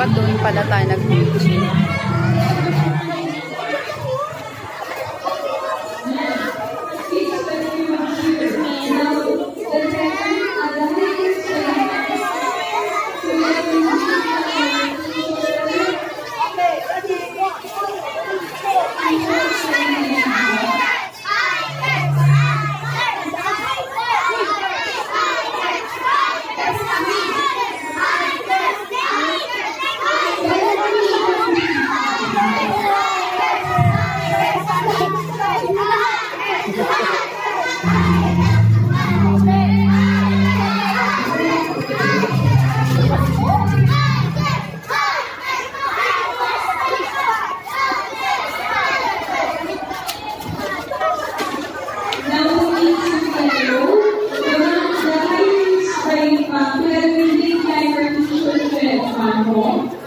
dapat doon pala tayo nag-beach. I'm going.